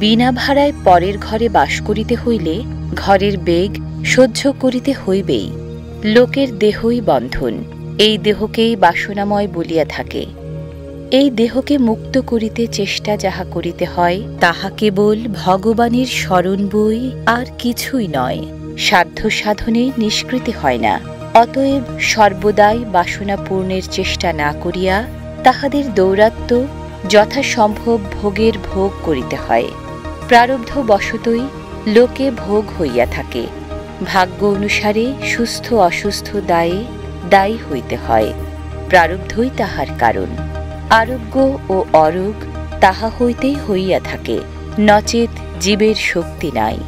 বিনা ভাড়ায় পরের ঘরে বাস করিতে হইলে ঘরের বেগ সহ্য করিতে হইবেই, লোকের দেহই বন্ধন। এই দেহকেই বাসনাময় বলিয়া থাকে। এই দেহকে মুক্ত করিতে চেষ্টা যাহা করিতে হয়, তাহা কেবল ভগবানের স্মরণ বই আর কিছুই নয় সাধ্য সাধনে নিষ্কৃতি হয় না। অতএব সর্বদাই বাসনা পূর্ণের চেষ্টা না করিয়া তাহাদের দৌরাত্ম যথাসম্ভব ভোগের ভোগ করিতে হয়। প্রারব্ধ বশতই লোকে ভোগ হইয়া থাকে। ভাগ্য অনুসারে সুস্থ অসুস্থ দায়ে দায়ী হইতে হয়। প্রারব্ধই তাহার কারণ। আরোগ্য ও অরোগ তাহা হইতেই হইয়া থাকে। নচেত জীবের শক্তি নাই।